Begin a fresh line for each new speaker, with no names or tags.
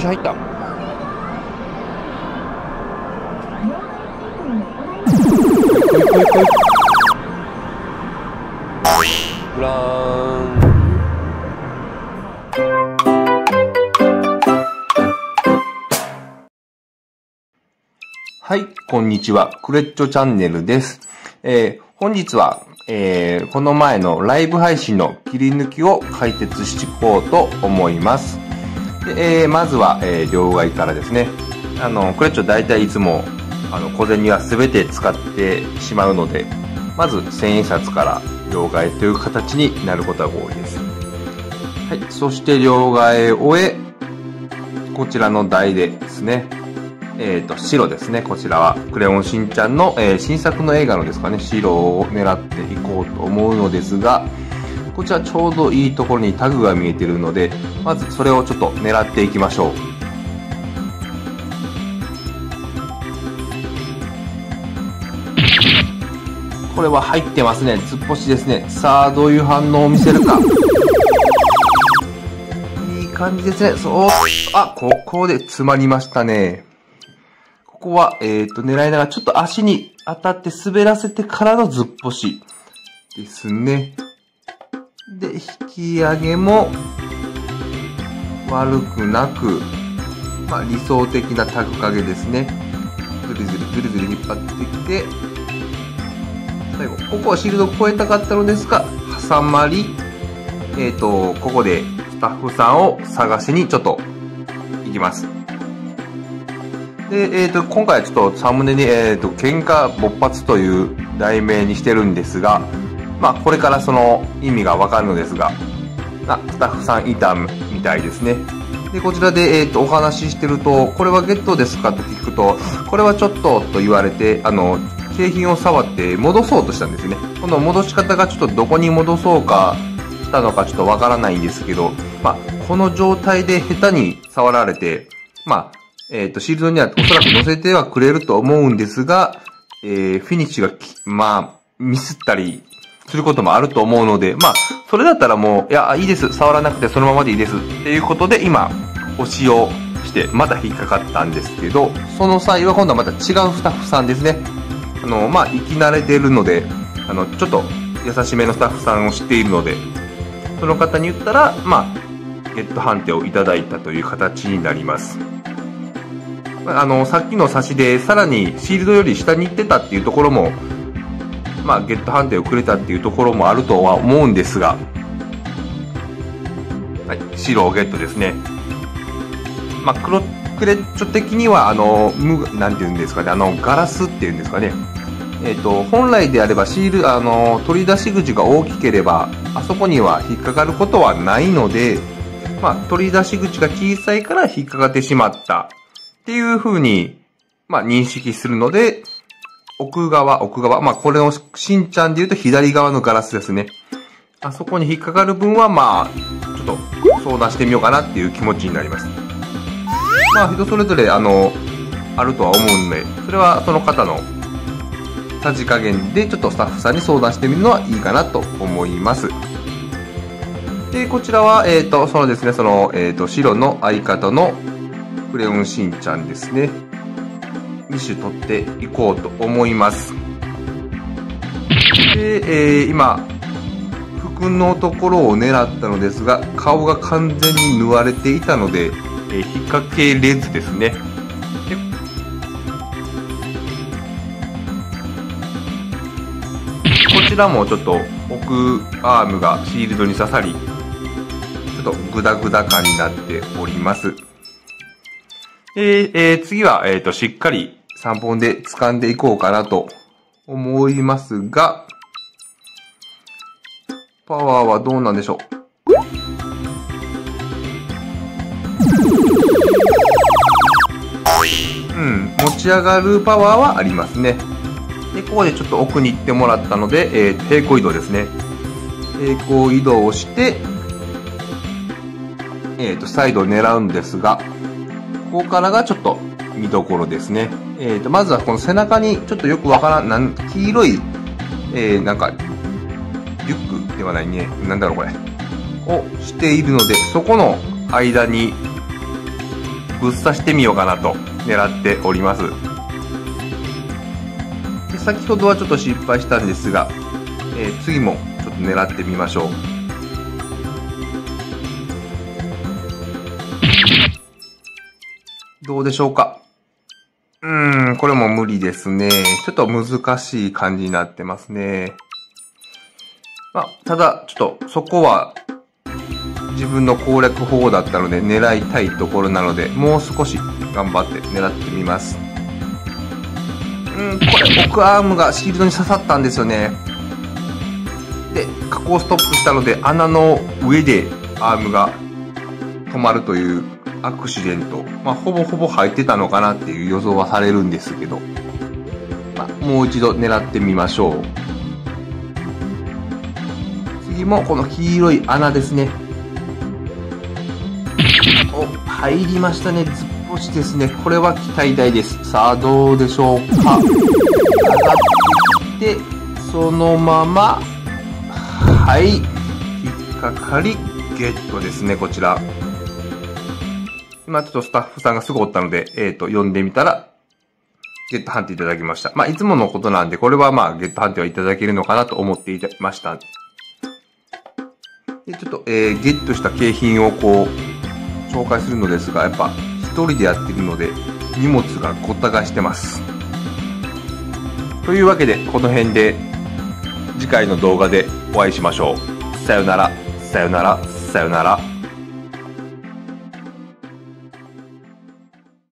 し入ったブランはい、こんにちは。クレッチョチャンネルです。えー本日は、えーこの前のライブ配信の切り抜きを解説していこうと思います。でえーまずは、えー両替からですね。あの、クレッチョ大体いつも、あの、小銭は全て使ってしまうので、まず千円札から両替という形になることが多いです。はい、そして両替を終え、こちらの台でですね、えっ、と、白ですね。こちらは、クレヨンしんちゃんの、えー新作の映画のですかね、白を狙っていこうと思うのですが、こちらちょうどいいところにタグが見えているので、まずそれをちょっと狙っていきましょう。これは入ってますね。突っ星ですね。さあ、どういう反応を見せるか。いい感じですね。そう。あ、ここで詰まりましたね。ここは、えっ、と、狙いながら、ちょっと足に当たって滑らせてからのずっぽしですね。で、引き上げも悪くなく、まあ、理想的なタグ影ですね。ずるずるずるずる引っ張ってきて、最後、ここはシールドを越えたかったのですが、挟まり、えっ、と、ここでスタッフさんを探しにちょっと行きます。で、えっ、と、今回はちょっとサムネに、えっ、と、喧嘩勃発という題名にしてるんですが、まあ、これからその意味がわかるのですが、あ、スタッフさんいたみたいですね。で、こちらで、えっ、と、お話ししてると、これはゲットですかと聞くと、これはちょっとと言われて、あの、景品を触って戻そうとしたんですね。この戻し方がちょっとどこに戻そうかしたのかちょっとわからないんですけど、まあ、この状態で下手に触られて、まあ、えっ、と、シールドにはおそらく載せてはくれると思うんですが、えー、フィニッシュが、まあ、ミスったりすることもあると思うので、まあ、それだったらもう、いや、いいです、触らなくてそのままでいいですっていうことで、今、押しをして、また引っかかったんですけど、その際は今度はまた違うスタッフさんですね。あの、まあ、生き慣れてるので、あの、ちょっと優しめのスタッフさんを知っているので、その方に言ったら、まあ、ゲット判定をいただいたという形になります。あの、さっきの差しで、さらにシールドより下に行ってたっていうところも、まあ、ゲット判定をくれたっていうところもあるとは思うんですが、はい、白をゲットですね。まあ、黒、クレッチョ的には、あの、無、なんていうんですかね、あの、ガラスっていうんですかね。えっ、と、本来であればシール、あの、取り出し口が大きければ、あそこには引っかかることはないので、まあ、取り出し口が小さいから引っかかってしまった。っていう風に、まあ、認識するので、奥側、奥側、まあ、これのしんちゃんで言うと左側のガラスですね。あそこに引っかかる分は、まあ、ちょっと相談してみようかなっていう気持ちになります。まあ、人それぞれ、あの、あるとは思うんで、それはその方のさじ加減で、ちょっとスタッフさんに相談してみるのはいいかなと思います。で、こちらは、えっ、と、そのですね、その、えっ、と、白の相方のクレヨンしんちゃんですね。2種取っていこうと思います。で、えー今、服のところを狙ったのですが、顔が完全に縫われていたので、えー引っ掛けれずですね。こちらもちょっと奥アームがシールドに刺さり、ちょっとグダグダ感になっております。で、えー次は、えっ、と、しっかり3本で掴んでいこうかなと思いますが、パワーはどうなんでしょう？うん、持ち上がるパワーはありますね。で、ここでちょっと奥に行ってもらったので、えー平行移動ですね。平行移動をして、えっ、と、サイドを狙うんですが、ここからがちょっと見どころですね。えっ、と、まずはこの背中にちょっとよくわからん、なん、黄色い、えー、なんか、リュックではないね。なんだろうこれ。をしているので、そこの間に、ぶっ刺してみようかなと狙っております。で先ほどはちょっと失敗したんですが、えー、次もちょっと狙ってみましょう。どうでしょうか？うーん、これも無理ですね。ちょっと難しい感じになってますね。まあ、ただ、ちょっと、そこは、自分の攻略法だったので狙いたいところなので、もう少し頑張って狙ってみます。うん、これ、奥アームがシールドに刺さったんですよね。で、加工ストップしたので、穴の上でアームが止まるというアクシデント。まあ、ほぼほぼ入ってたのかなっていう予想はされるんですけど、まあ、もう一度狙ってみましょう。次もこの黄色い穴ですね。お、入りましたね。ずっぽしですね。これは期待大です。さあ、どうでしょうか。上がってきて、そのまま、はい。引っかかり、ゲットですね、こちら。今ちょっとスタッフさんがすぐおったので、えっ、ー、と、読んでみたら、ゲット判定いただきました。まあ、いつものことなんで、これはまあ、ゲット判定はいただけるのかなと思っていました。で、ちょっと、えー、ゲットした景品をこう、紹介するのですが、やっぱ、一人でやってるので、荷物がごった返してます。というわけで、この辺で、次回の動画でお会いしましょう。さよなら、さよなら、さよなら。